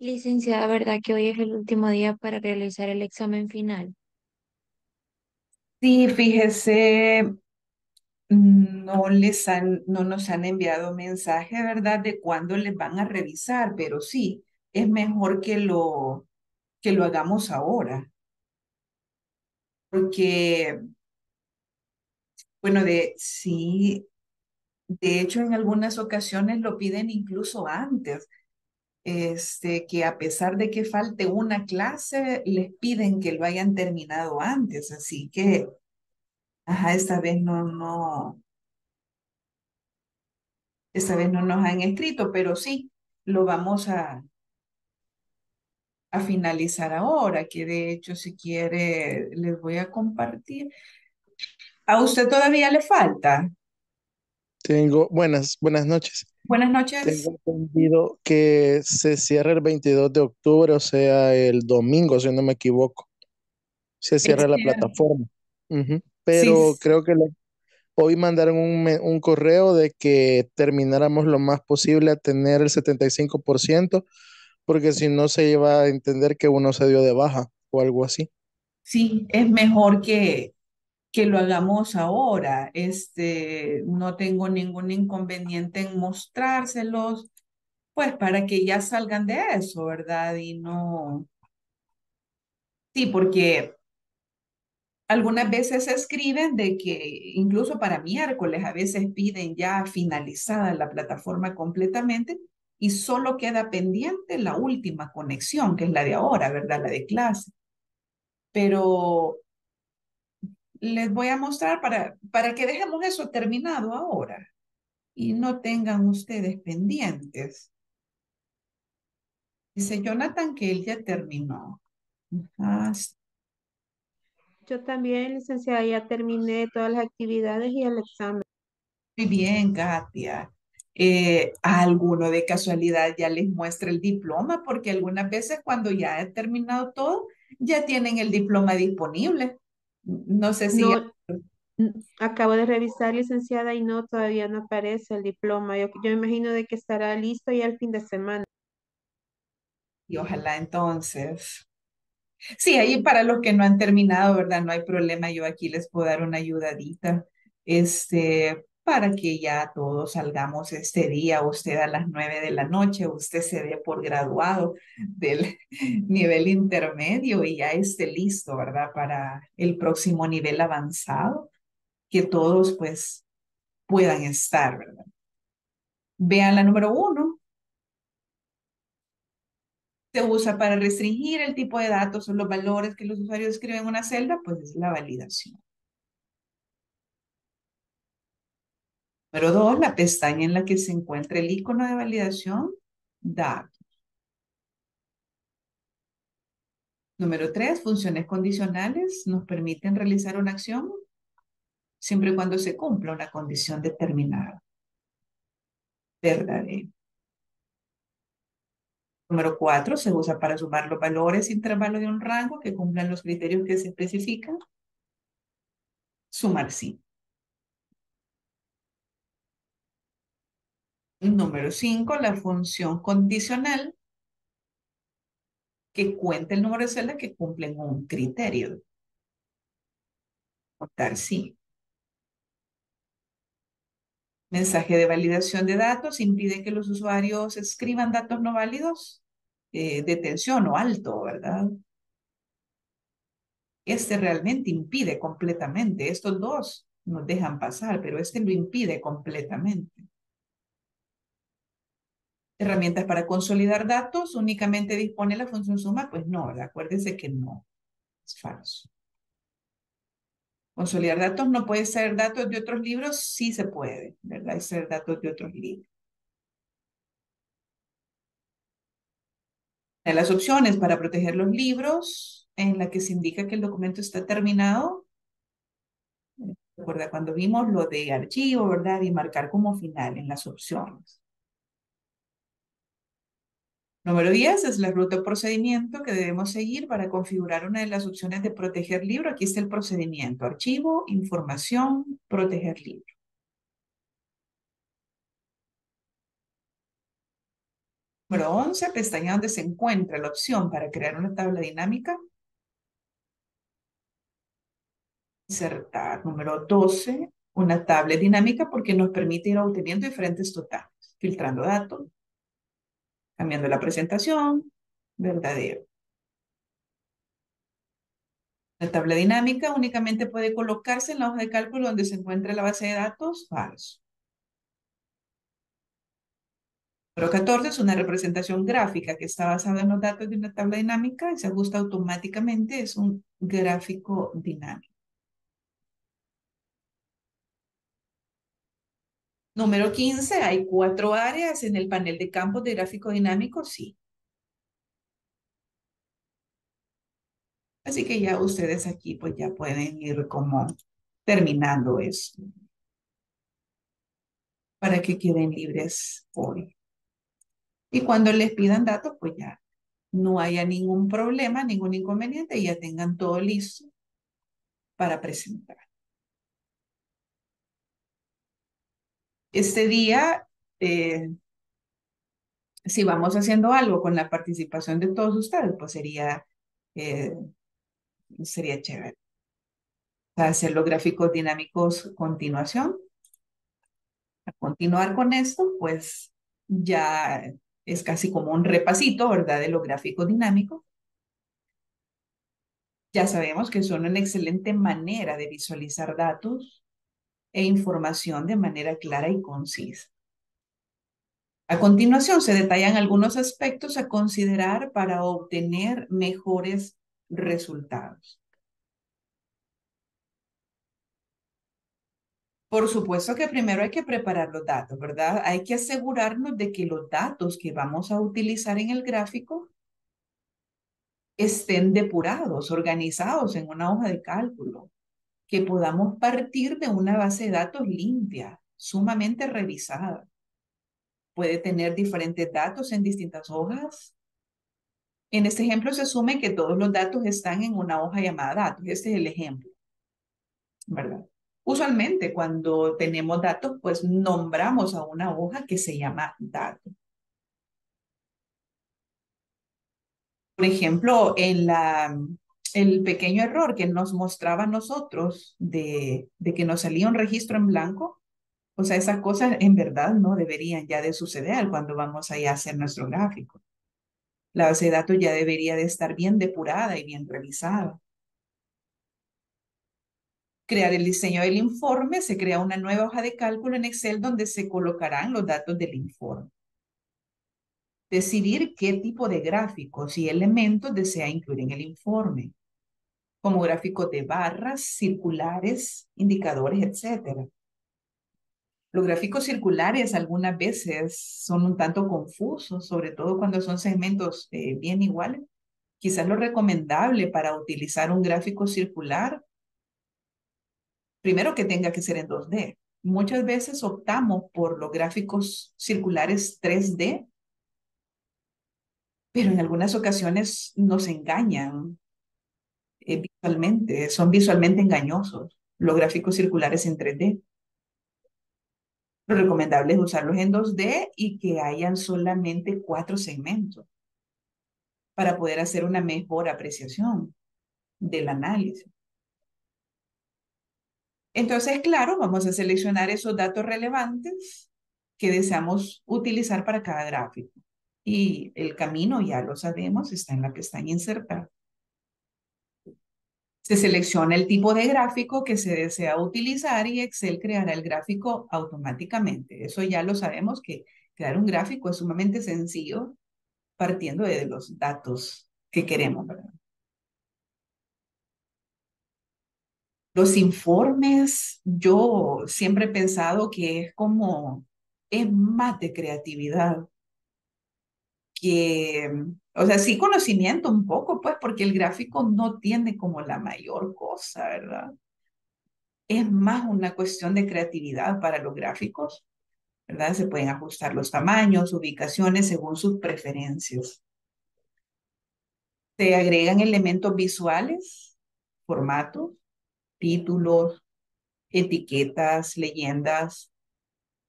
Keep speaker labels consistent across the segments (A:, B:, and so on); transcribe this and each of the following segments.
A: Licenciada, ¿verdad que hoy es el último día para realizar el examen final?
B: Sí, fíjese, no les han, no nos han enviado mensaje, ¿verdad?, de cuándo les van a revisar, pero sí, es mejor que lo, que lo hagamos ahora, porque, bueno, de, sí, de hecho, en algunas ocasiones lo piden incluso antes, este, que a pesar de que falte una clase, les piden que lo hayan terminado antes, así que, ajá, esta vez no, no. Esta vez no nos han escrito, pero sí, lo vamos a, a finalizar ahora, que de hecho, si quiere, les voy a compartir. ¿A usted todavía le falta?
C: Tengo, buenas, buenas noches.
B: Buenas noches.
C: Tengo entendido que se cierra el 22 de octubre, o sea, el domingo, si no me equivoco. Se cierra la plataforma. Pero creo que le- hoy mandaron un, un correo de que termináramos lo más posible a tener el 75%, porque si no se iba a entender que uno se dio de baja o algo así.
B: sí, es mejor que, que lo hagamos ahora. Este, no tengo ningún inconveniente en mostrárselos, pues para que ya salgan de eso, ¿verdad? Y no, sí, porque Algunas veces escriben de que incluso para miércoles a veces piden ya finalizada la plataforma completamente y solo queda pendiente la última conexión, que es la de ahora, ¿verdad? La de clase. Pero les voy a mostrar para, para que dejemos eso terminado ahora y no tengan ustedes pendientes. Dice Jonathan que él ya terminó. Ah,
D: Yo también, licenciada, ya terminé todas las actividades y el examen.
B: Muy bien, Katia. Eh, ¿a alguno de casualidad ya les muestra el diploma? Porque algunas veces cuando ya he terminado todo, ya tienen el diploma disponible. No sé si.
D: No, acabo de revisar, licenciada, y no, todavía no aparece el diploma. Yo, yo imagino de que estará listo ya el fin de semana.
B: Y ojalá entonces. Sí, ahí para los que no han terminado, ¿verdad? No hay problema, yo aquí les puedo dar una ayudadita, este, para que ya todos salgamos este día, usted a las nueve de la noche, usted se dé por graduado del nivel intermedio y ya esté listo, ¿verdad? Para el próximo nivel avanzado, que todos pues puedan estar, ¿verdad? Vean la número uno. se usa para restringir el tipo de datos o los valores que los usuarios escriben en una celda, pues es la validación. Número dos, la pestaña en la que se encuentra el icono de validación, datos. Número tres, funciones condicionales nos permiten realizar una acción siempre y cuando se cumpla una condición determinada. Verdadero. Número cuatro, se usa para sumar los valores intervalos de un rango que cumplan los criterios que se especifican. Sumar sí. Número 5, la función condicional que cuenta el número de celdas que cumplen un criterio. Contar sí. Mensaje de validación de datos impide que los usuarios escriban datos no válidos eh, de tensión o alto, ¿verdad? Este realmente impide completamente. Estos dos nos dejan pasar, pero este lo impide completamente. Herramientas para consolidar datos, únicamente dispone la función suma, pues no, ¿verdad? Acuérdense que no, es falso. Consolidar datos no puede ser datos de otros libros, sí se puede, ¿verdad? Ser datos de otros libros. Las opciones para proteger los libros, en la que se indica que el documento está terminado, recuerda cuando vimos lo de archivo, ¿verdad? Y marcar como final en las opciones. Número 10 es la ruta o procedimiento que debemos seguir para configurar una de las opciones de proteger libro. Aquí está el procedimiento, archivo, información, proteger libro. Número 11, pestaña donde se encuentra la opción para crear una tabla dinámica. Insertar. Número 12, una tabla dinámica porque nos permite ir obteniendo diferentes totales, filtrando datos, cambiando la presentación, verdadero. La tabla dinámica únicamente puede colocarse en la hoja de cálculo donde se encuentra la base de datos, falso. Número 14 es una representación gráfica que está basada en los datos de una tabla dinámica y se ajusta automáticamente, es un gráfico dinámico. Número 15, hay cuatro áreas en el panel de campos de gráfico dinámico, sí. Así que ya ustedes aquí pues ya pueden ir como terminando esto. Para que queden libres hoy. Y cuando les pidan datos, pues ya no haya ningún problema, ningún inconveniente y ya tengan todo listo para presentar. Este día, eh, si vamos haciendo algo con la participación de todos ustedes, pues sería, eh, sería chévere. Hacer los gráficos dinámicos continuación. A continuar con esto, pues ya es casi como un repasito, ¿verdad?, de los gráficos dinámicos. Ya sabemos que son una excelente manera de visualizar datos e información de manera clara y concisa. A continuación se detallan algunos aspectos a considerar para obtener mejores resultados. Por supuesto que primero hay que preparar los datos, ¿verdad? Hay que asegurarnos de que los datos que vamos a utilizar en el gráfico estén depurados, organizados en una hoja de cálculo, que podamos partir de una base de datos limpia, sumamente revisada. Puede tener diferentes datos en distintas hojas. En este ejemplo se asume que todos los datos están en una hoja llamada datos. Este es el ejemplo, ¿verdad? Usualmente cuando tenemos datos, pues nombramos a una hoja que se llama dato. Por ejemplo, en la, el pequeño error que nos mostraba a nosotros de, de que nos salía un registro en blanco, o sea, esas cosas en verdad no deberían ya de suceder cuando vamos a hacer nuestro gráfico. La base de datos ya debería de estar bien depurada y bien revisada crear el diseño del informe, se crea una nueva hoja de cálculo en Excel donde se colocarán los datos del informe. Decidir qué tipo de gráficos y elementos desea incluir en el informe, como gráficos de barras, circulares, indicadores, etc. Los gráficos circulares algunas veces son un tanto confusos, sobre todo cuando son segmentos eh, bien iguales. Quizás lo recomendable para utilizar un gráfico circular primero que tenga que ser en 2D. Muchas veces optamos por los gráficos circulares 3D, pero en algunas ocasiones nos engañan eh, visualmente, son visualmente engañosos los gráficos circulares en 3D. Lo recomendable es usarlos en 2D y que hayan solamente cuatro segmentos para poder hacer una mejor apreciación del análisis. Entonces, claro, vamos a seleccionar esos datos relevantes que deseamos utilizar para cada gráfico. Y el camino, ya lo sabemos, está en la pestaña insertar. Se selecciona el tipo de gráfico que se desea utilizar y Excel creará el gráfico automáticamente. Eso ya lo sabemos que crear un gráfico es sumamente sencillo partiendo de los datos que queremos. Los informes, yo siempre he pensado que es como, es más de creatividad que, o sea, sí conocimiento un poco, pues, porque el gráfico no tiene como la mayor cosa, ¿verdad? Es más una cuestión de creatividad para los gráficos, ¿verdad? Se pueden ajustar los tamaños, ubicaciones según sus preferencias. Se agregan elementos visuales, formatos, títulos, etiquetas, leyendas,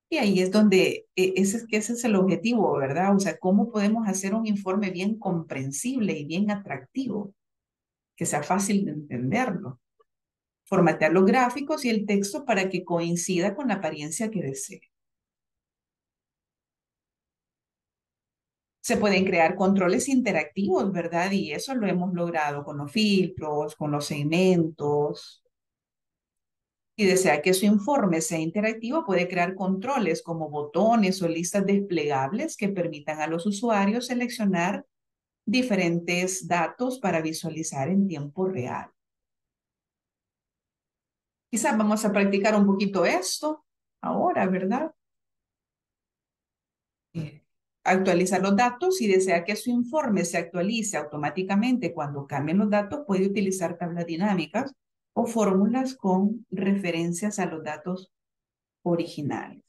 B: Y ahí es donde e, ese, ese es el objetivo, ¿verdad? O sea, cómo podemos hacer un informe bien comprensible y bien atractivo, que sea fácil de entenderlo. Formatear los gráficos y el texto para que coincida con la apariencia que desee. Se pueden crear controles interactivos, ¿verdad? Y eso lo hemos logrado con los filtros, con los segmentos. Si desea que su informe sea interactivo, puede crear controles como botones o listas desplegables que permitan a los usuarios seleccionar diferentes datos para visualizar en tiempo real. Quizás vamos a practicar un poquito esto ahora, ¿verdad? Eh, actualizar los datos. Si desea que su informe se actualice automáticamente cuando cambien los datos, puede utilizar tablas dinámicas o fórmulas con referencias a los datos originales.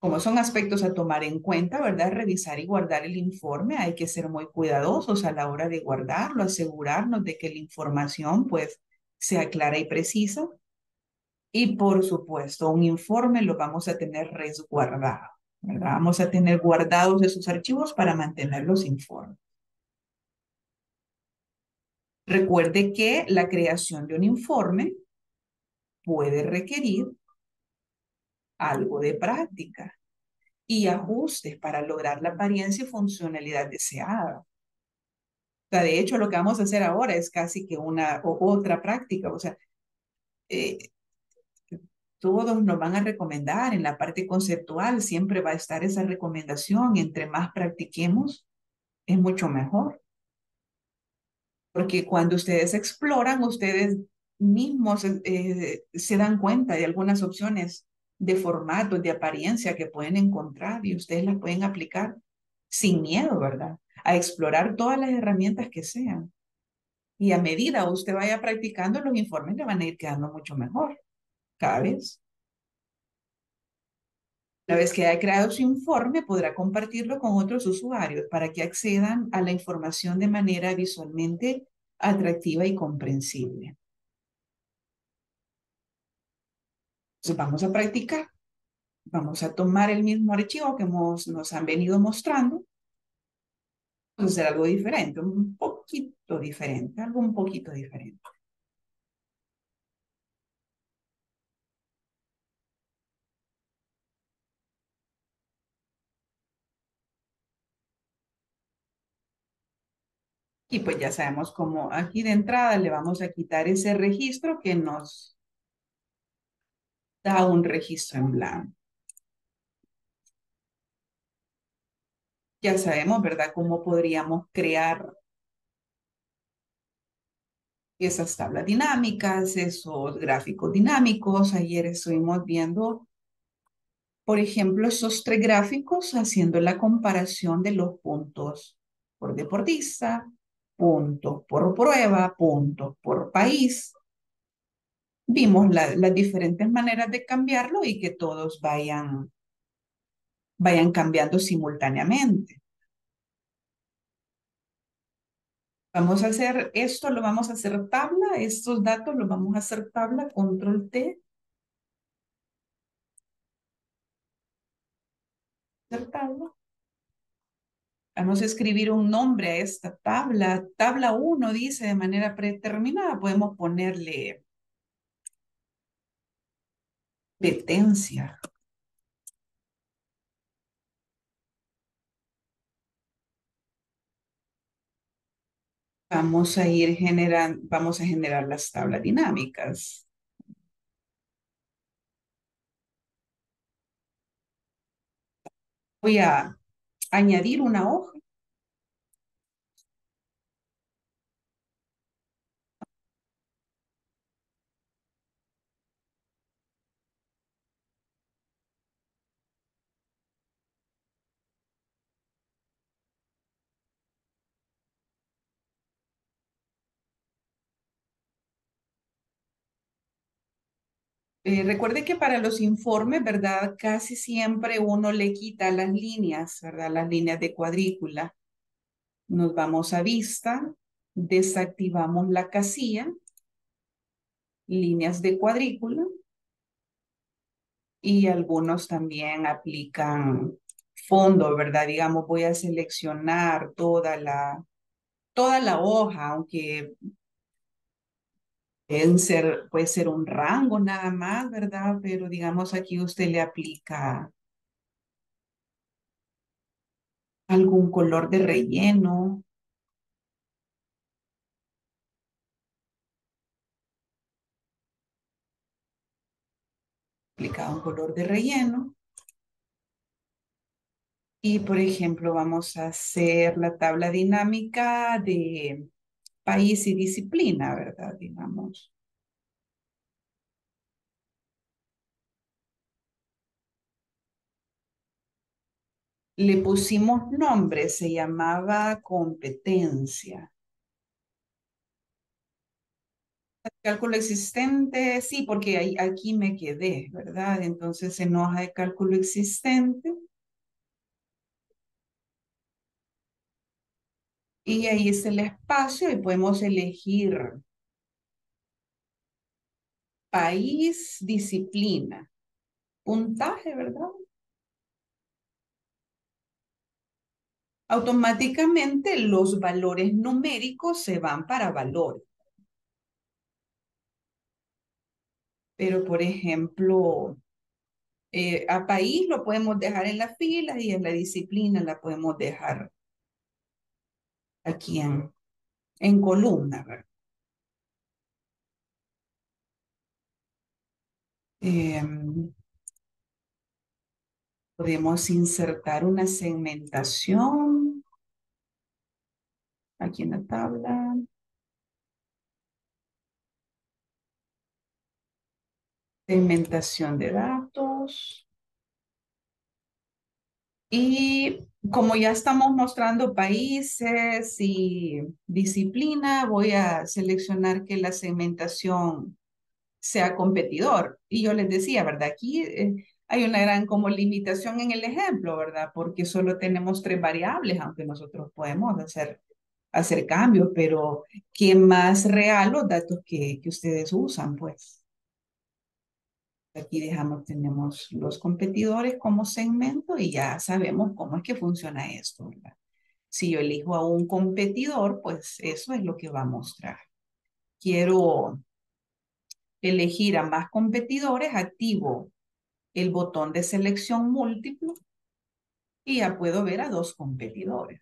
B: Como son aspectos a tomar en cuenta, ¿verdad? Revisar y guardar el informe. Hay que ser muy cuidadosos a la hora de guardarlo, asegurarnos de que la información pues sea clara y precisa. Y por supuesto, un informe lo vamos a tener resguardado, ¿verdad? Vamos a tener guardados esos archivos para mantener los informes. Recuerde que la creación de un informe puede requerir algo de práctica y ajustes para lograr la apariencia y funcionalidad deseada. O sea, de hecho, lo que vamos a hacer ahora es casi que una o otra práctica. O sea, eh, todos nos van a recomendar en la parte conceptual, siempre va a estar esa recomendación. Entre más practiquemos, es mucho mejor. Porque cuando ustedes exploran, ustedes mismos eh, se dan cuenta de algunas opciones de formato, de apariencia que pueden encontrar y ustedes las pueden aplicar sin miedo, ¿verdad? A explorar todas las herramientas que sean. Y a medida usted vaya practicando, los informes le van a ir quedando mucho mejor cada vez. Una vez que haya creado su informe, podrá compartirlo con otros usuarios para que accedan a la información de manera visualmente atractiva y comprensible. Entonces vamos a practicar. Vamos a tomar el mismo archivo que hemos, nos han venido mostrando. Vamos a hacer algo diferente, un poquito diferente, algo un poquito diferente. Y pues ya sabemos cómo aquí de entrada le vamos a quitar ese registro que nos da un registro en blanco. Ya sabemos, ¿verdad?, cómo podríamos crear esas tablas dinámicas, esos gráficos dinámicos. Ayer estuvimos viendo, por ejemplo, esos tres gráficos haciendo la comparación de los puntos por deportista, puntos por prueba, puntos por país. Vimos las diferentes maneras de cambiarlo y que todos vayan, vayan cambiando simultáneamente. Vamos a hacer esto, lo vamos a hacer tabla, estos datos los vamos a hacer tabla, control T. Hacer tabla. Vamos a escribir un nombre a esta tabla. Tabla 1 dice de manera predeterminada. Podemos ponerle competencia. Vamos a ir generando, vamos a generar las tablas dinámicas. Voy a añadir una hoja. Eh, recuerde que para los informes, ¿verdad? Casi siempre uno le quita las líneas, ¿verdad? Las líneas de cuadrícula. Nos vamos a vista, desactivamos la casilla, líneas de cuadrícula, Y algunos también aplican fondo, ¿verdad? Digamos, voy a seleccionar toda la, toda la hoja, aunque puede ser un rango nada más, ¿verdad? Pero digamos aquí usted le aplica algún color de relleno. Aplica un color de relleno. Y, por ejemplo, vamos a hacer la tabla dinámica de país y disciplina, ¿verdad? Digamos. Le pusimos nombre, se llamaba competencia. Cálculo existente, sí, porque aquí me quedé, ¿verdad? Entonces, en hoja de cálculo existente, Y ahí es el espacio y podemos elegir país, disciplina, puntaje, ¿verdad? Automáticamente los valores numéricos se van para valores. Pero, por ejemplo, eh, a país lo podemos dejar en la fila y en la disciplina la podemos dejar aquí en, en columna. Em, podemos insertar una segmentación aquí en la tabla. Segmentación de datos. Y como ya estamos mostrando países y disciplina, voy a seleccionar que la segmentación sea competidor. Y yo les decía, ¿verdad? Aquí eh, hay una gran como limitación en el ejemplo, ¿verdad? Porque solo tenemos tres variables, aunque nosotros podemos hacer, hacer cambios, pero ¿qué más real los datos que, que ustedes usan, pues? Aquí dejamos, tenemos los competidores como segmento y ya sabemos cómo es que funciona esto. Si yo elijo a un competidor, pues eso es lo que va a mostrar. Quiero elegir a más competidores, activo el botón de selección múltiplo y ya puedo ver a dos competidores.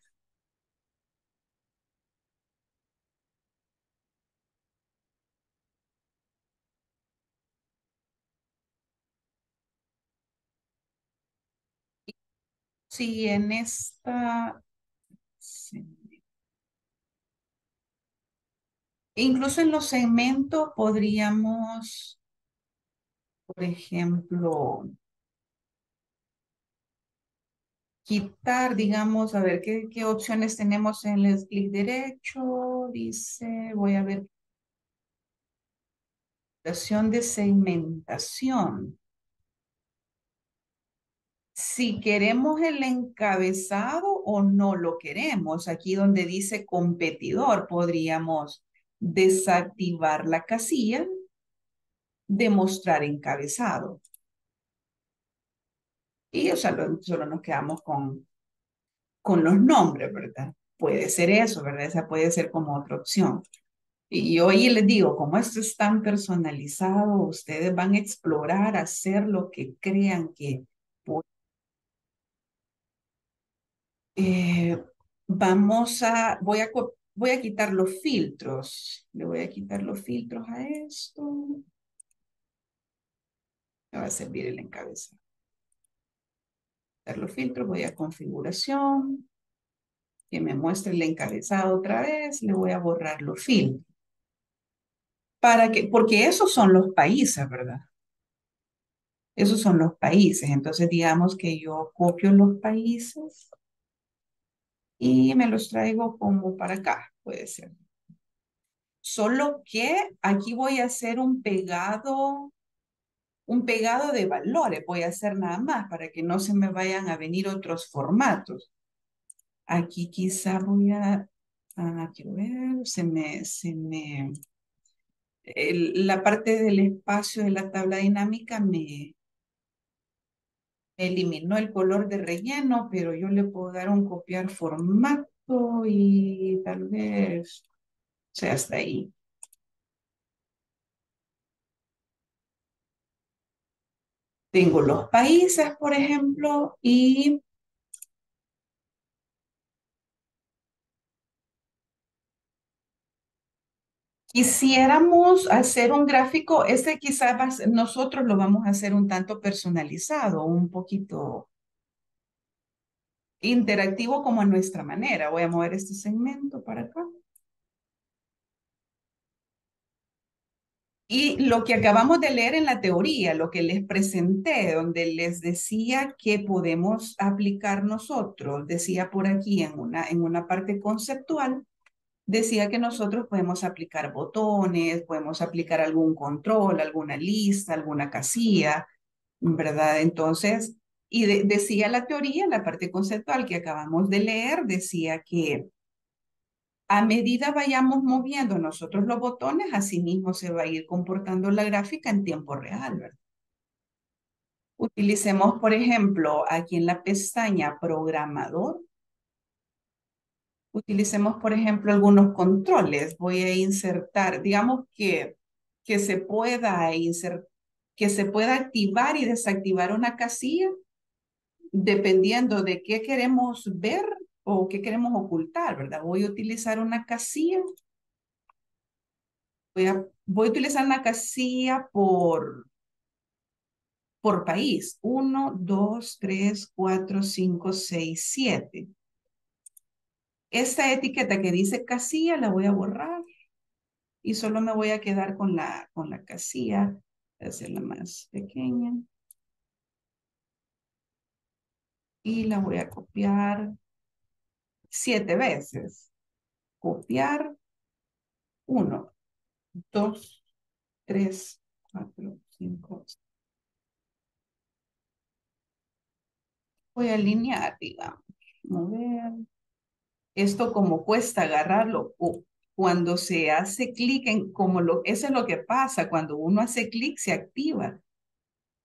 B: Sí, en esta... Incluso en los segmentos podríamos, por ejemplo, quitar, digamos, a ver, ¿qué, qué opciones tenemos en el clic derecho? Dice, voy a ver, de segmentación si queremos el encabezado o no lo queremos. Aquí donde dice competidor, podríamos desactivar la casilla de mostrar encabezado. Y o solo, nos quedamos con, con los nombres, ¿verdad? Puede ser eso, ¿verdad? Esa puede ser como otra opción. Y hoy les digo, como esto es tan personalizado, ustedes van a explorar, hacer lo que crean que Eh, vamos a, voy a, voy a quitar los filtros. Le voy a quitar los filtros a esto. Me va a servir el encabezado. Quitar los filtros, voy a configuración. Que me muestre el encabezado otra vez. Le voy a borrar los filtros. Para que, porque esos son los países, ¿verdad? Esos son los países. Entonces, digamos que yo copio los países y me los traigo como para acá, puede ser. Solo que aquí voy a hacer un pegado, un pegado de valores, voy a hacer nada más para que no se me vayan a venir otros formatos. Aquí quizá voy a, ah, quiero ver, se me, se me, la parte del espacio de la tabla dinámica me, eliminó el color de relleno, pero yo le puedo dar un copiar formato y tal vez sea hasta ahí. Tengo los países, por ejemplo, y quisiéramos hacer un gráfico, este quizás nosotros lo vamos a hacer un tanto personalizado, un poquito interactivo como a nuestra manera. Voy a mover este segmento para acá. Y lo que acabamos de leer en la teoría, lo que les presenté, donde les decía que podemos aplicar nosotros, decía por aquí en una, en una parte conceptual, decía que nosotros podemos aplicar botones, podemos aplicar algún control, alguna lista, alguna casilla, ¿verdad? Entonces, y decía la teoría, la parte conceptual que acabamos de leer, decía que a medida vayamos moviendo nosotros los botones, así mismo se va a ir comportando la gráfica en tiempo real, ¿verdad? Utilicemos, por ejemplo, aquí en la pestaña programador, utilicemos, por ejemplo, algunos controles. Voy a insertar, digamos que, que se pueda insertar, que se pueda activar y desactivar una casilla dependiendo de qué queremos ver o qué queremos ocultar, ¿verdad? Voy a utilizar una casilla. Voy a, voy a utilizar una casilla por, por país. Uno, dos, tres, cuatro, cinco, seis, siete. Esta etiqueta que dice casilla la voy a borrar y solo me voy a quedar con la, con la casilla. Voy a hacerla más pequeña. Y la voy a copiar siete veces. Copiar. Uno, dos, tres, cuatro, cinco. Voy a alinear, digamos. Mover. Esto como cuesta agarrarlo. cuando se hace clic en como lo, eso es lo que pasa. Cuando uno hace clic se activa.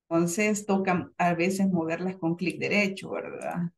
B: Entonces toca a veces moverlas con clic derecho, ¿verdad?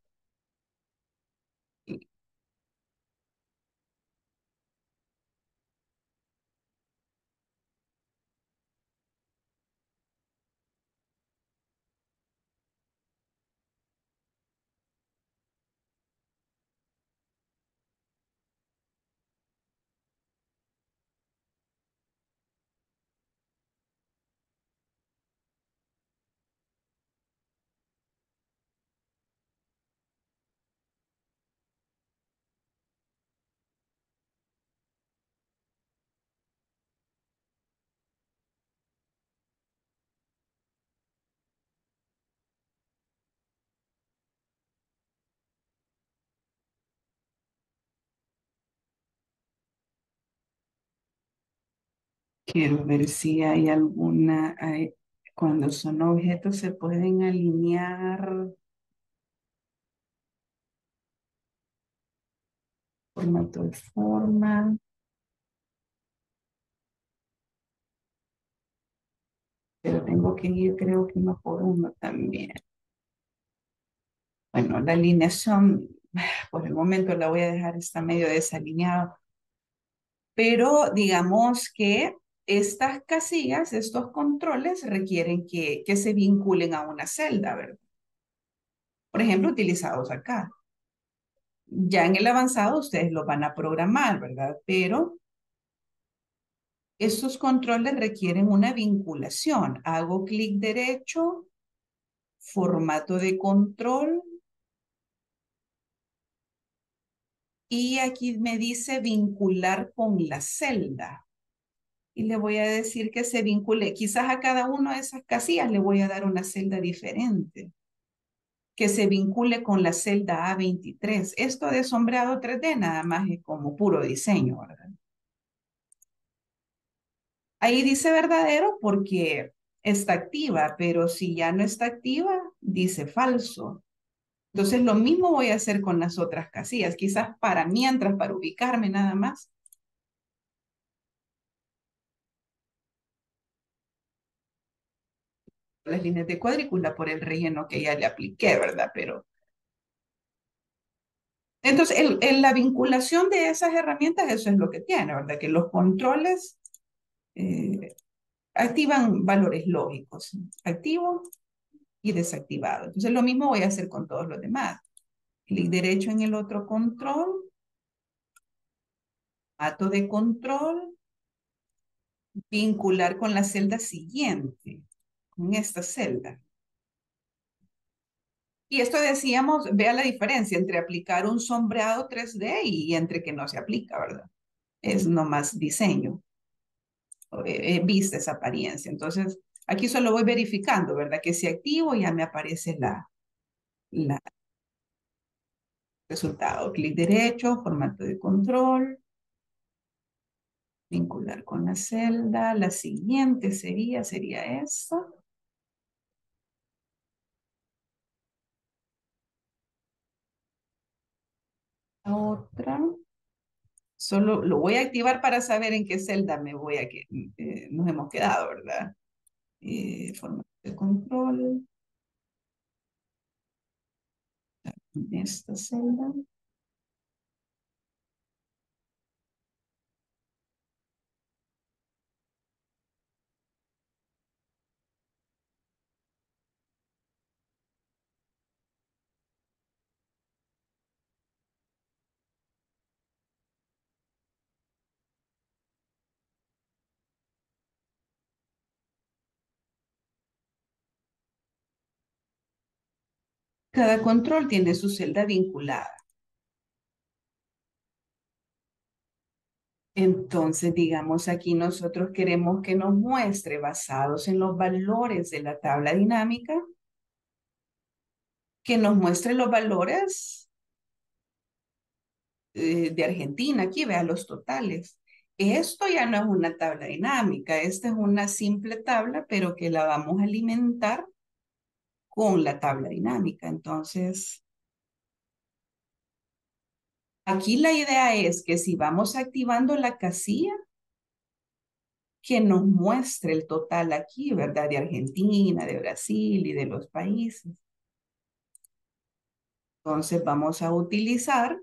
B: Quiero ver si hay alguna, cuando son objetos se pueden alinear formato de forma. Pero tengo que ir, creo que uno por uno también. Bueno, la alineación, por el momento la voy a dejar, está medio desalineado. Pero digamos que estas casillas, estos controles requieren que, que se vinculen a una celda, ¿verdad? Por ejemplo, utilizados acá. Ya en el avanzado ustedes lo van a programar, ¿verdad? Pero estos controles requieren una vinculación. Hago clic derecho, formato de control. Y aquí me dice vincular con la celda y le voy a decir que se vincule. Quizás a cada una de esas casillas le voy a dar una celda diferente. Que se vincule con la celda A23. Esto de sombreado 3D nada más es como puro diseño, ¿verdad? Ahí dice verdadero porque está activa, pero si ya no está activa, dice falso. Entonces lo mismo voy a hacer con las otras casillas. Quizás para mientras, para ubicarme nada más, las líneas de cuadrícula por el relleno que ya le apliqué, ¿verdad? Pero entonces, el, la vinculación de esas herramientas, eso es lo que tiene, ¿verdad? Que los controles eh, activan valores lógicos, activo y desactivado. Entonces, lo mismo voy a hacer con todos los demás. Clic derecho en el otro control, ato de control, vincular con la celda siguiente, con esta celda. Y esto decíamos, vea la diferencia entre aplicar un sombreado 3D y entre que no se aplica, ¿verdad? Es nomás diseño. Eh, vista esa apariencia. Entonces, aquí solo voy verificando, ¿verdad? Que si activo ya me aparece la, la resultado. Clic derecho, formato de control. Vincular con la celda. La siguiente sería, sería esta. Otra. Solo lo voy a activar para saber en qué celda me voy a que eh, nos hemos quedado, ¿verdad? Eh, formato de control. Esta celda. Cada control tiene su celda vinculada. Entonces, digamos, aquí nosotros queremos que nos muestre, basados en los valores de la tabla dinámica, que nos muestre los valores eh, de Argentina. Aquí vea los totales. Esto ya no es una tabla dinámica, esta es una simple tabla, pero que la vamos a alimentar con la tabla dinámica. Entonces, aquí la idea es que si vamos activando la casilla, que nos muestre el total aquí, ¿verdad? De Argentina, de Brasil y de los países. Entonces vamos a utilizar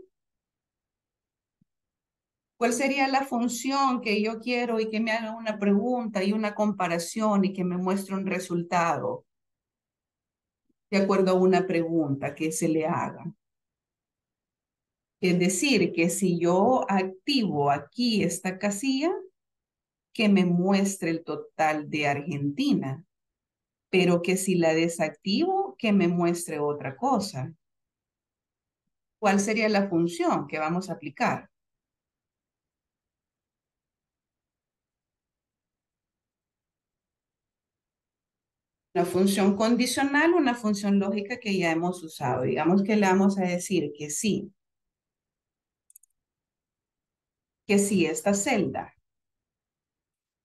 B: ¿Cuál sería la función que yo quiero y que me haga una pregunta y una comparación y que me muestre un resultado? De acuerdo a una pregunta que se le haga. Es decir, que si yo activo aquí esta casilla, que me muestre el total de Argentina, pero que si la desactivo, que me muestre otra cosa. ¿Cuál sería la función que vamos a aplicar? Una función condicional, una función lógica que ya hemos usado. Digamos que le vamos a decir que sí. Que sí, esta celda.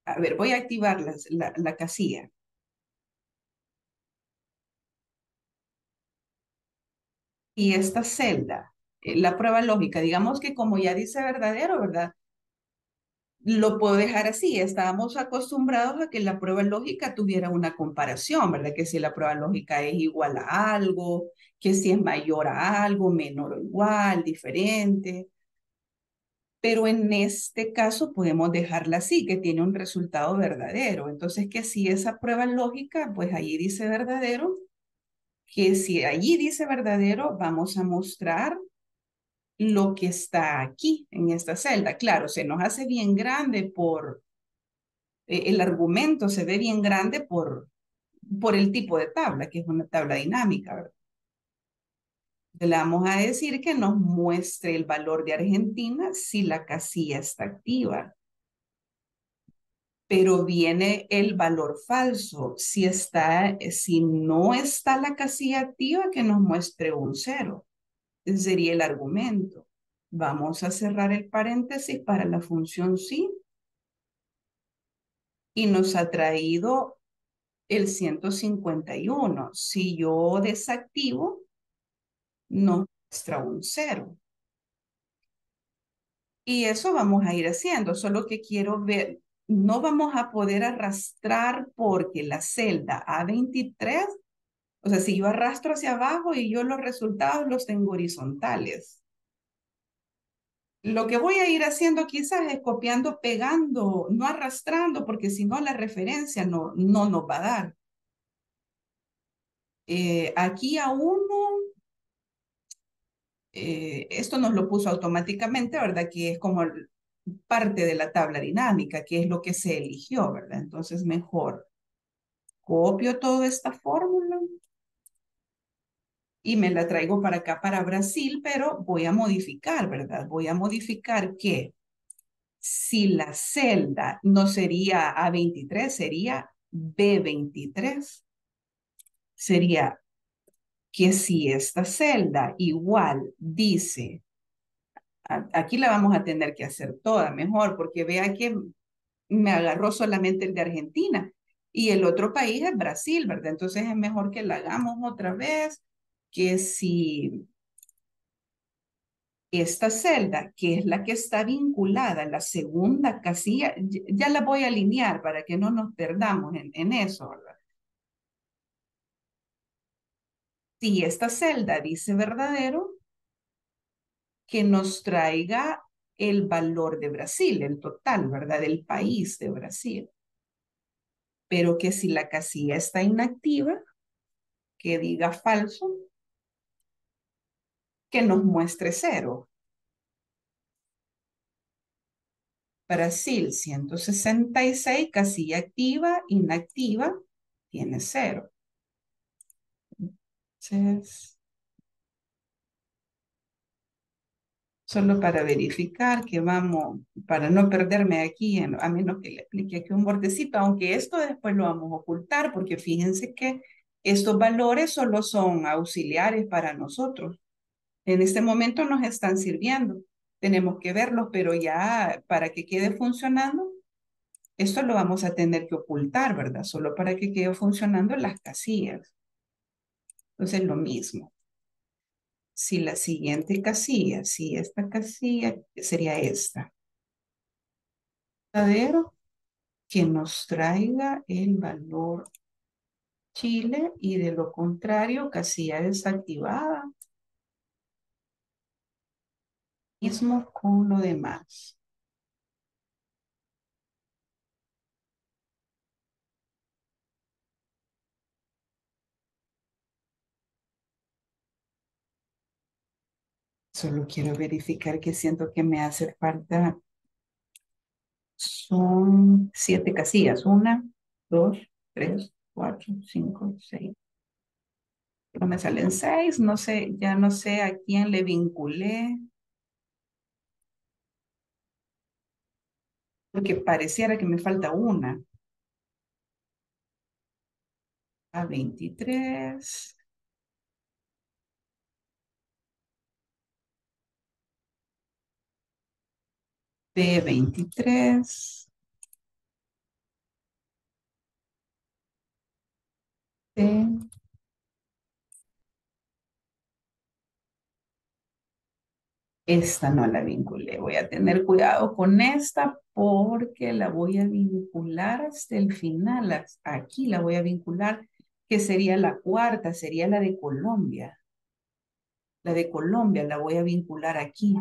B: A ver, voy a activar la, la, casilla. Y esta celda, eh, la prueba lógica, digamos que como ya dice verdadero, ¿verdad? Lo puedo dejar así. Estábamos acostumbrados a que la prueba lógica tuviera una comparación, ¿verdad? Que si la prueba lógica es igual a algo, que si es mayor a algo, menor o igual, diferente. Pero en este caso podemos dejarla así, que tiene un resultado verdadero. Entonces, que si esa prueba lógica, pues allí dice verdadero, que si allí dice verdadero, vamos a mostrar lo que está aquí en esta celda. Claro, se nos hace bien grande por, eh, el argumento se ve bien grande por, por el tipo de tabla, que es una tabla dinámica. Le vamos a decir que nos muestre el valor de Argentina si la casilla está activa. Pero viene el valor falso. Si, está, si no está la casilla activa, que nos muestre un cero sería el argumento. Vamos a cerrar el paréntesis para la función sí. Y nos ha traído el 151. Si yo desactivo, nos muestra un cero. Y eso vamos a ir haciendo. Solo que quiero ver, no vamos a poder arrastrar porque la celda A23, o sea, si yo arrastro hacia abajo y yo los resultados los tengo horizontales. Lo que voy a ir haciendo quizás es copiando, pegando, no arrastrando, porque si no la referencia no, no nos va a dar. Eh, aquí a uno, eh, esto nos lo puso automáticamente, ¿verdad? Que es como parte de la tabla dinámica, que es lo que se eligió, ¿verdad? Entonces mejor copio toda esta fórmula y me la traigo para acá, para Brasil, pero voy a modificar, ¿verdad? Voy a modificar que si la celda no sería A23, sería B23. Sería que si esta celda igual dice, aquí la vamos a tener que hacer toda mejor, porque vea que me agarró solamente el de Argentina y el otro país es Brasil, ¿verdad? Entonces es mejor que la hagamos otra vez que si esta celda, que es la que está vinculada a la segunda casilla, ya la voy a alinear para que no nos perdamos en, eso, ¿verdad? Si esta celda dice verdadero, que nos traiga el valor de Brasil, el total, ¿verdad? Del país de Brasil. Pero que si la casilla está inactiva, que diga falso, que nos muestre cero. Brasil 166, casilla activa, inactiva, tiene cero. Entonces, solo para verificar que vamos, para no perderme aquí, a menos que le explique aquí un bordecito, aunque esto después lo vamos a ocultar, porque fíjense que estos valores solo son auxiliares para nosotros. En este momento nos están sirviendo. Tenemos que verlos, pero ya para que quede funcionando, esto lo vamos a tener que ocultar, ¿verdad? Solo para que quede funcionando las casillas. Entonces, lo mismo. Si la siguiente casilla, si esta casilla sería esta. Que nos traiga el valor Chile y de lo contrario, casilla desactivada mismo con lo demás. Solo quiero verificar que siento que me hace falta. Son siete casillas. Una, dos, tres, cuatro, cinco, seis. No me salen seis. No sé, ya no sé a quién le vinculé. Porque pareciera que me falta una. A 23. B23. C. Esta no la vinculé. Voy a tener cuidado con esta porque la voy a vincular hasta el final. Aquí la voy a vincular, que sería la cuarta, sería la de Colombia. La de Colombia la voy a vincular aquí.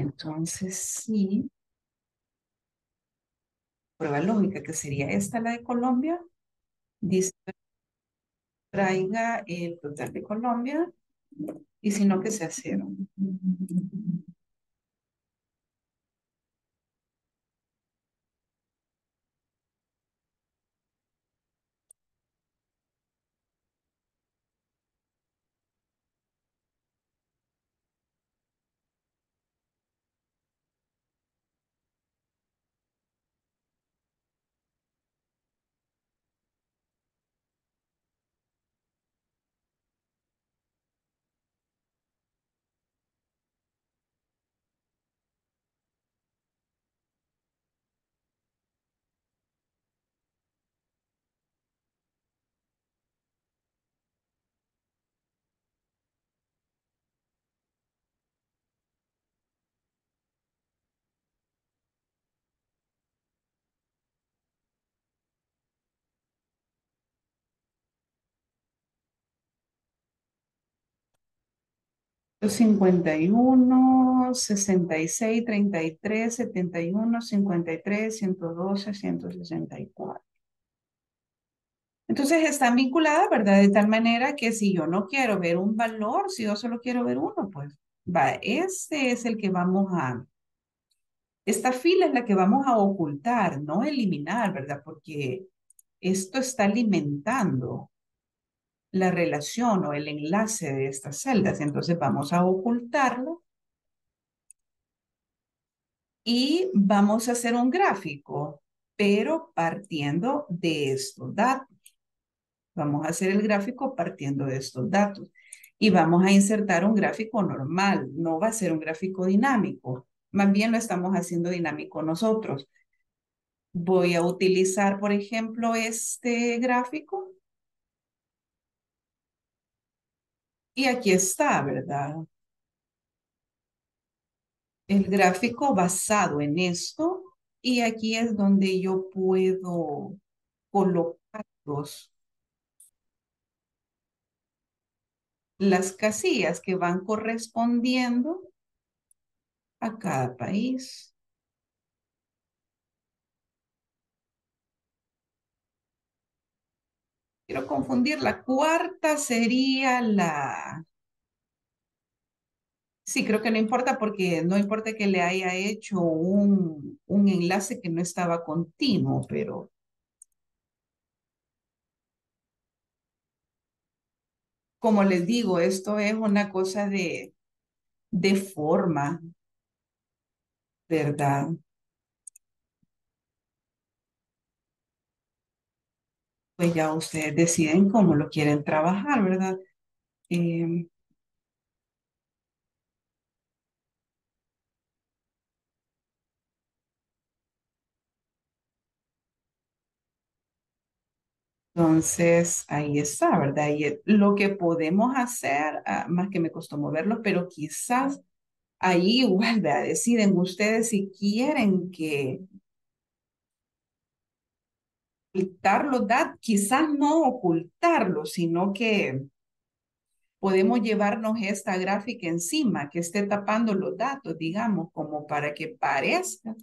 B: Entonces sí. Prueba lógica, que sería esta la de Colombia. Dice, traiga el total de Colombia. Y si no, que sea cero. 51, 66, 33, 71, 53, 112, 164. Entonces están vinculadas, ¿verdad? De tal manera que si yo no quiero ver un valor, si yo solo quiero ver uno, pues va, este es el que vamos a, esta fila es la que vamos a ocultar, no eliminar, ¿verdad? Porque esto está alimentando la relación o el enlace de estas celdas. Entonces vamos a ocultarlo y vamos a hacer un gráfico, pero partiendo de estos datos. Vamos a hacer el gráfico partiendo de estos datos. Y vamos a insertar un gráfico normal, no va a ser un gráfico dinámico. Más bien lo estamos haciendo dinámico nosotros. Voy a utilizar, por ejemplo, este gráfico Y aquí está, ¿verdad? El gráfico basado en esto. Y aquí es donde yo puedo colocarlos. Las casillas que van correspondiendo a cada país. Quiero confundir, la cuarta sería la... Sí, creo que no importa porque no importa que le haya hecho un, un enlace que no estaba continuo, pero... Como les digo, esto es una cosa de, de forma, ¿verdad? Pues ya ustedes deciden cómo lo quieren trabajar, ¿verdad? Eh, entonces, ahí está, ¿verdad? Y lo que podemos hacer, ah, más que me costó moverlo, pero quizás ahí igual, ¿verdad? Deciden ustedes si quieren que ocultar los datos, quizás no ocultarlo, sino que podemos llevarnos esta gráfica encima que esté tapando los datos, digamos, como para que parezca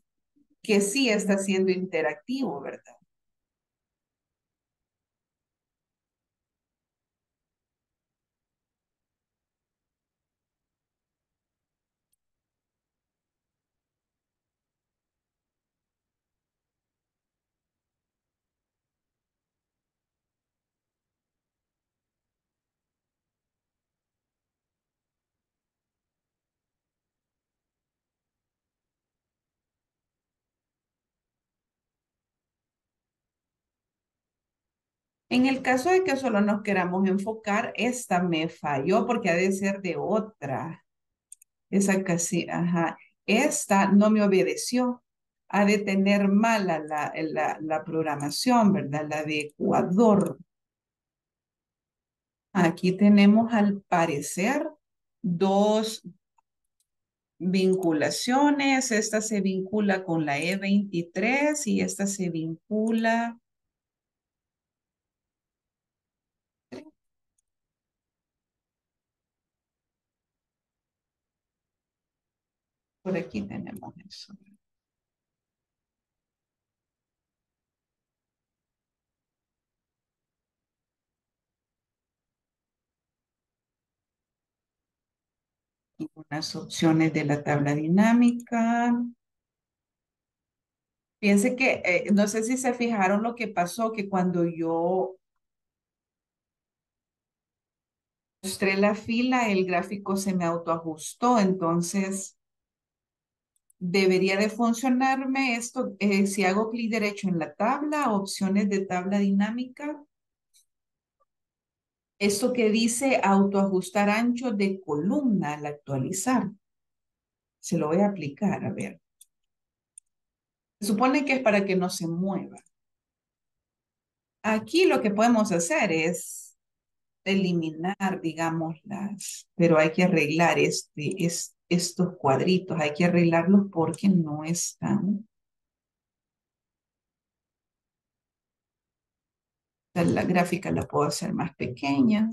B: que sí está siendo interactivo, ¿verdad? En el caso de que solo nos queramos enfocar, esta me falló porque ha de ser de otra. Esa casi, ajá. Esta no me obedeció. Ha de tener mala la, la, la programación, ¿verdad? La de Ecuador. Aquí tenemos al parecer dos vinculaciones. Esta se vincula con la E23 y esta se vincula Por aquí tenemos eso. Unas opciones de la tabla dinámica. Piense que, eh, no sé si se fijaron lo que pasó, que cuando yo mostré la fila, el gráfico se me autoajustó, entonces debería de funcionarme esto. Eh, si hago clic derecho en la tabla, opciones de tabla dinámica, esto que dice autoajustar ancho de columna al actualizar. Se lo voy a aplicar, a ver. Se supone que es para que no se mueva. Aquí lo que podemos hacer es eliminar, digamos, las, pero hay que arreglar este, este estos cuadritos. Hay que arreglarlos porque no están. La gráfica la puedo hacer más pequeña.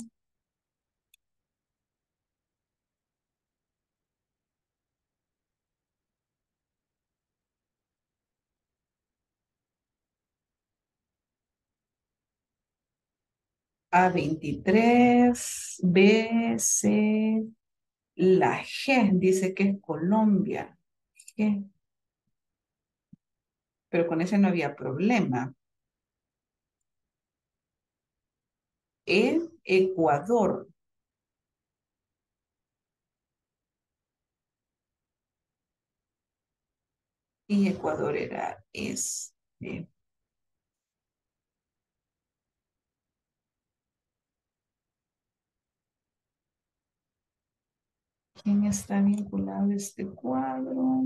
B: A23, B, C, la G dice que es Colombia. G. Pero con ese no había problema. E, Ecuador. Y Ecuador era este. ¿Quién está vinculado a este cuadro?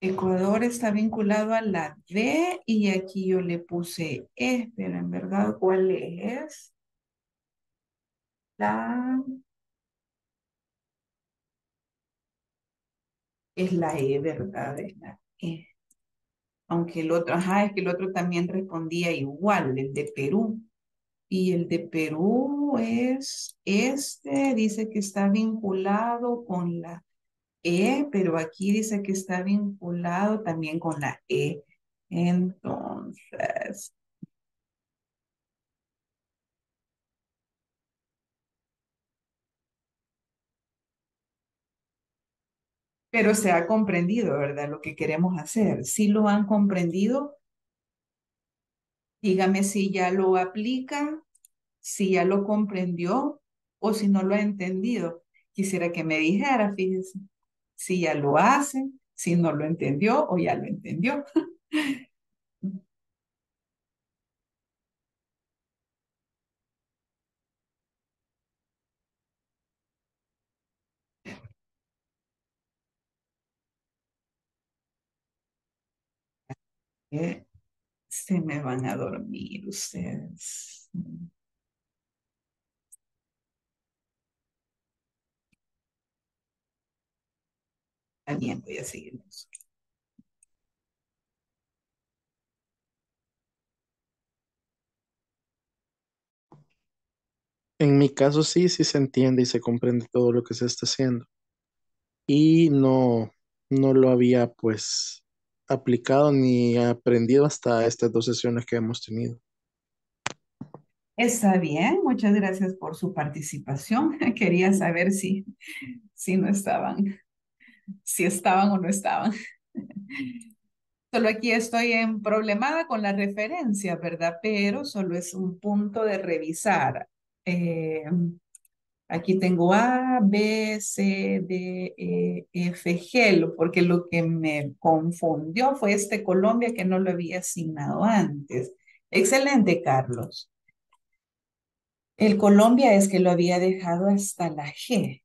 B: Ecuador está vinculado a la D y aquí yo le puse E, pero en verdad, ¿cuál es? La... Es la E, ¿verdad? Es la E. Aunque el otro, ajá, es que el otro también respondía igual, el de Perú. Y el de Perú es este, dice que está vinculado con la E, pero aquí dice que está vinculado también con la E. Entonces, pero se ha comprendido, ¿verdad? Lo que queremos hacer. Si lo han comprendido, dígame si ya lo aplica, si ya lo comprendió o si no lo ha entendido. Quisiera que me dijera, fíjense, si ya lo hace, si no lo entendió o ya lo entendió. se me van a dormir ustedes. Bien, voy a seguir.
C: En mi caso sí, sí se entiende y se comprende todo lo que se está haciendo. Y no, no lo había pues aplicado ni aprendido hasta estas dos sesiones que hemos tenido.
B: Está bien, muchas gracias por su participación. Quería saber si, si no estaban, si estaban o no estaban. Solo aquí estoy en problemada con la referencia, ¿verdad? Pero solo es un punto de revisar. Eh, aquí tengo A, B, C, D, E, F, G, porque lo que me confundió fue este Colombia que no lo había asignado antes. Excelente, Carlos. El Colombia es que lo había dejado hasta la G.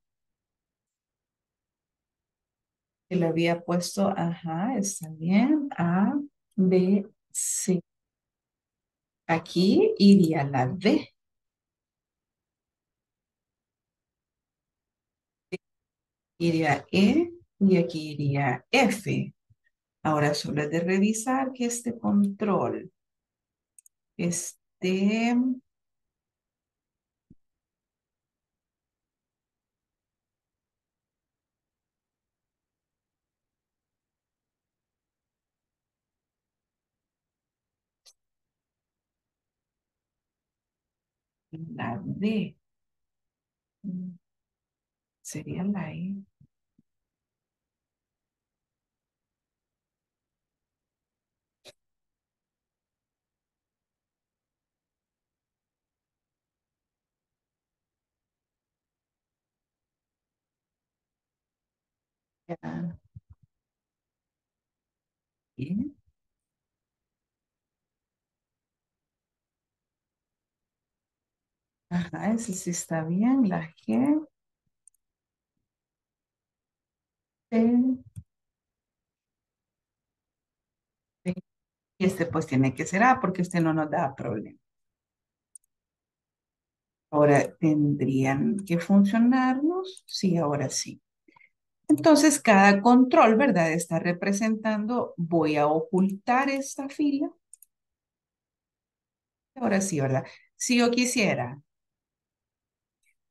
B: Que lo había puesto, ajá, está bien, A, B, C. Aquí iría la D. Iría E y aquí iría F. Ahora solo es de revisar que este control esté la D. Mm. Sería la E. Ya. Bien. Ajá, ese sí está bien, la G. Y este pues tiene que ser A porque este no nos da problema. Ahora tendrían que funcionarnos. Sí, ahora sí. Entonces, cada control, ¿verdad? Está representando, voy a ocultar esta fila. Ahora sí, ¿verdad? Si yo quisiera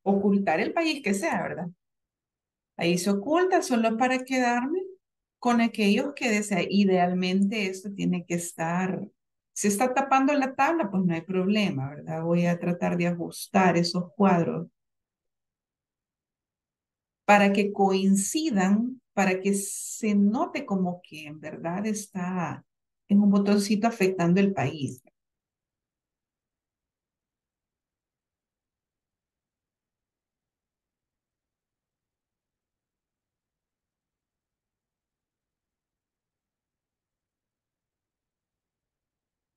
B: ocultar el país que sea, ¿verdad? Ahí se oculta solo para quedarme con aquellos que desea. Idealmente esto tiene que estar, si está tapando la tabla, pues no hay problema, ¿verdad? Voy a tratar de ajustar esos cuadros para que coincidan, para que se note como que en verdad está en un botoncito afectando el país.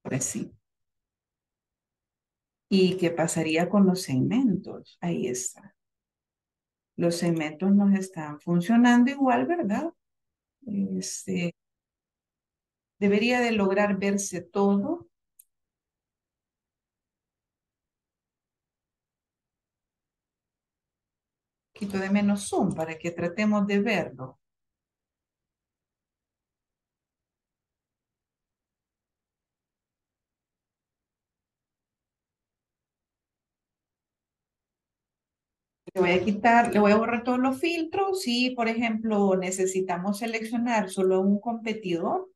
B: Pues sí. ¿Y qué pasaría con los segmentos? Ahí está. Los segmentos nos están funcionando igual, ¿verdad? Este, debería de lograr verse todo. Un poquito de menos zoom para que tratemos de verlo. Le voy a quitar, le voy a borrar todos los filtros. Si, por ejemplo, necesitamos seleccionar solo un competidor,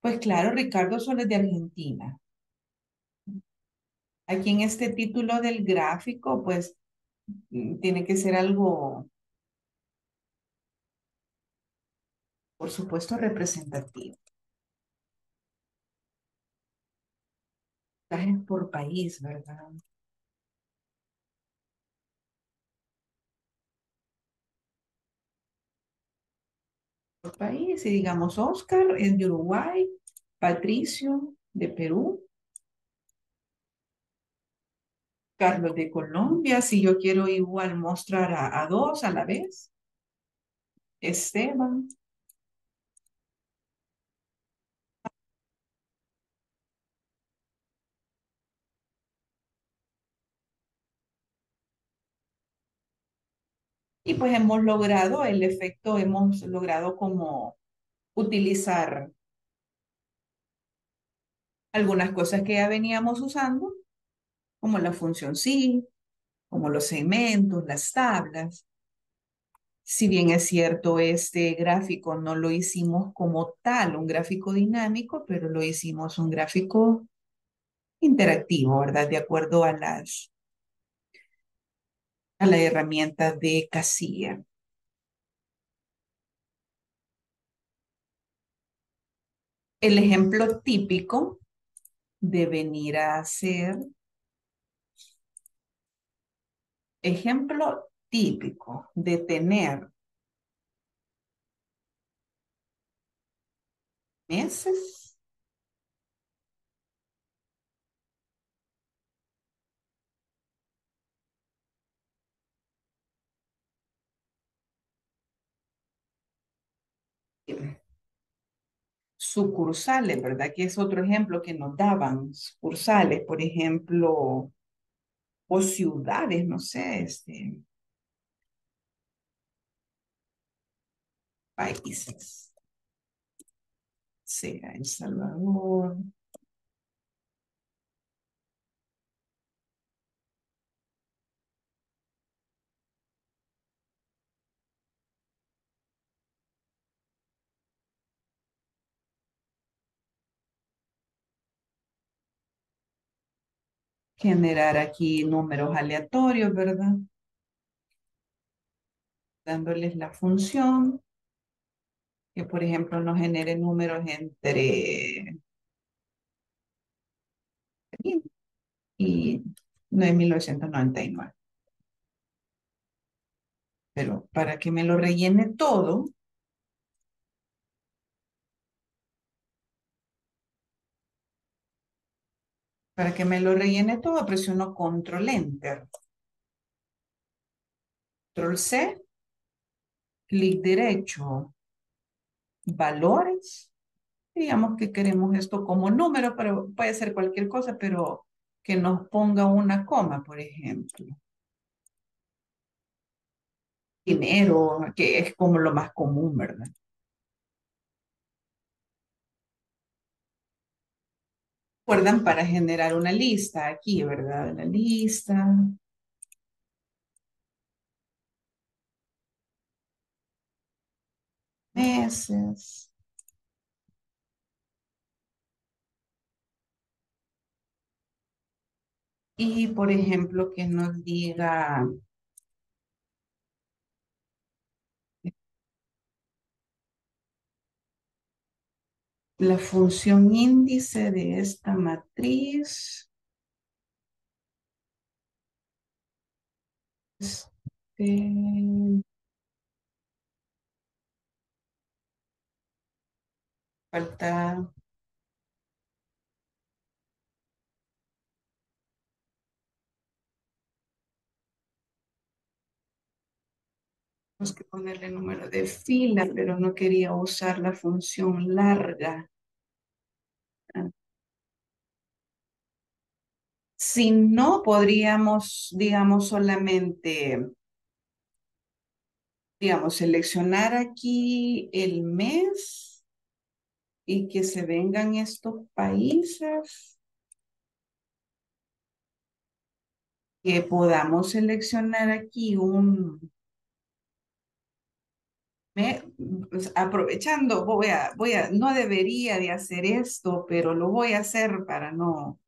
B: pues claro, Ricardo Soles de Argentina. Aquí en este título del gráfico, pues mm, tiene que ser algo, por supuesto, representativo. por país, ¿verdad? País y digamos Oscar de Uruguay, Patricio de Perú, Carlos de Colombia, si yo quiero igual mostrar a dos a la vez, Esteban. Y pues hemos logrado el efecto, hemos logrado como utilizar algunas cosas que ya veníamos usando, como la función sí, como los segmentos, las tablas. Si bien es cierto, este gráfico no lo hicimos como tal, un gráfico dinámico, pero lo hicimos un gráfico interactivo, ¿verdad? De acuerdo a las a la herramienta de casilla. El ejemplo típico de venir a ser ejemplo típico de tener meses sucursales, ¿verdad? Que es otro ejemplo que nos daban, sucursales, por ejemplo, o ciudades, no sé, este, países. Sea El Salvador, generar aquí números aleatorios, ¿verdad? Dándoles la función que, por ejemplo, nos genere números entre y 9.999. Pero para que me lo rellene todo, Para que me lo rellene todo, presiono Control Enter. Control C. Clic derecho. Valores. Digamos que queremos esto como número, pero puede ser cualquier cosa, pero que nos ponga una coma, por ejemplo. Dinero, que es como lo más común, ¿verdad? Recuerdan para generar una lista aquí, ¿verdad? La lista. meses. Y, por ejemplo, que nos diga la función índice de esta matriz. Falta que ponerle número de fila, pero no quería usar la función larga. Si no, podríamos, digamos, solamente, digamos, seleccionar aquí el mes y que se vengan estos países. Que podamos seleccionar aquí un, pues, aprovechando, voy a, voy a, no debería de hacer esto, pero lo voy a hacer para no,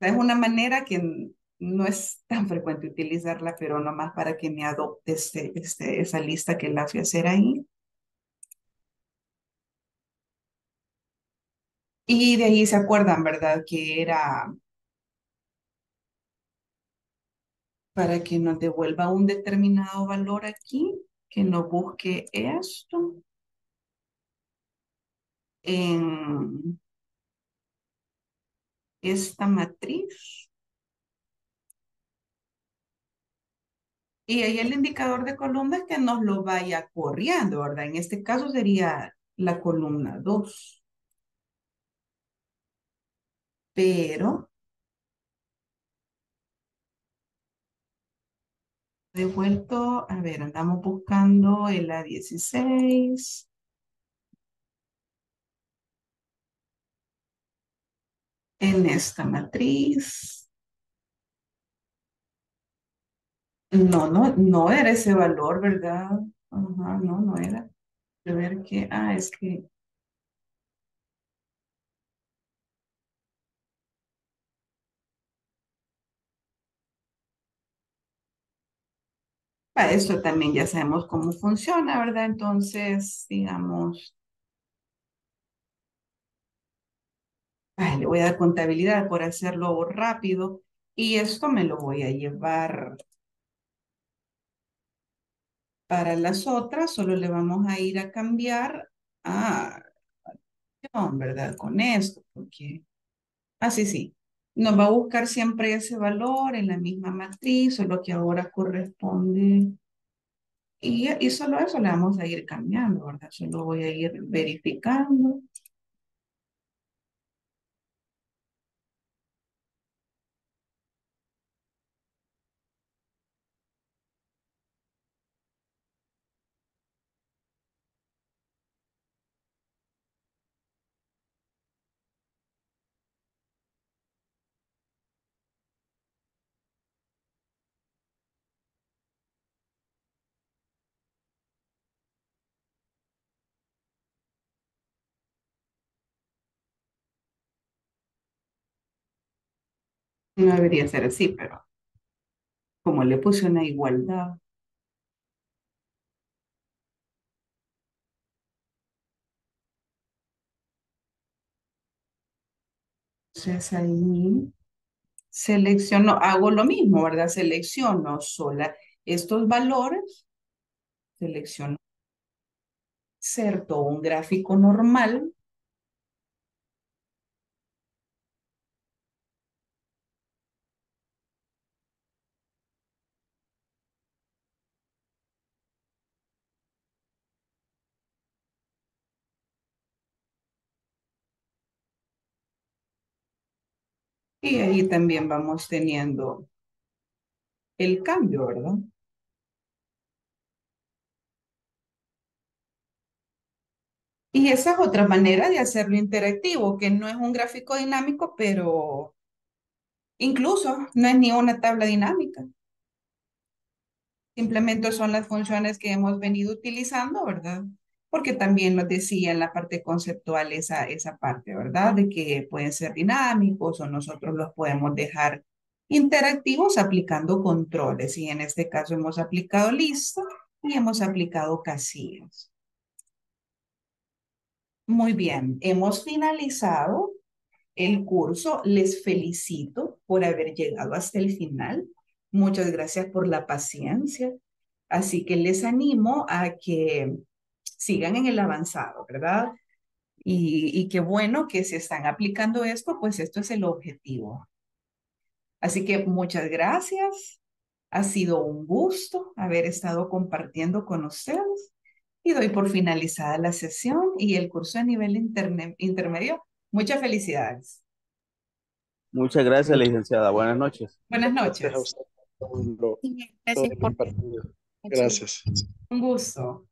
B: es una manera que no es tan frecuente utilizarla, pero nomás para que me adopte este, este, esa lista que la fui a hacer ahí. Y de ahí se acuerdan, ¿verdad? Que era para que nos devuelva un determinado valor aquí, que no busque esto en esta matriz. Y ahí el indicador de columnas que nos lo vaya corriendo, ¿verdad? En este caso sería la columna 2. Pero devuelto, a ver, andamos buscando el A16. En esta matriz. No, no, no era ese valor, ¿verdad? Ajá, no, no era. A ver qué, ah, es que Para esto también ya sabemos cómo funciona, ¿verdad? Entonces, digamos, le voy a dar contabilidad por hacerlo rápido y esto me lo voy a llevar para las otras, solo le vamos a ir a cambiar a, ¿verdad? Con esto, porque, así sí, sí, nos va a buscar siempre ese valor en la misma matriz, solo que ahora corresponde. Y, y solo eso le vamos a ir cambiando, ¿verdad? Solo voy a ir verificando. No debería ser así, pero como le puse una igualdad. Entonces ahí selecciono, hago lo mismo, ¿verdad? Selecciono sola estos valores, selecciono inserto un gráfico normal Y ahí también vamos teniendo el cambio, ¿verdad? Y esa es otra manera de hacerlo interactivo, que no es un gráfico dinámico, pero incluso no es ni una tabla dinámica. Simplemente son las funciones que hemos venido utilizando, ¿verdad? Porque también nos decía en la parte conceptual esa, esa parte, ¿verdad? De que pueden ser dinámicos o nosotros los podemos dejar interactivos aplicando controles. Y en este caso hemos aplicado lista y hemos aplicado casillas. Muy bien, hemos finalizado el curso. Les felicito por haber llegado hasta el final. Muchas gracias por la paciencia. Así que les animo a que sigan en el avanzado, ¿verdad? Y, y qué bueno que se están aplicando esto, pues esto es el objetivo. Así que muchas gracias. Ha sido un gusto haber estado compartiendo con ustedes y doy por finalizada la sesión y el curso a nivel intermedio. Muchas felicidades.
E: Muchas gracias, licenciada. Buenas noches.
B: Buenas noches.
C: Gracias.
A: Gracias por
C: Gracias.
B: Un gusto.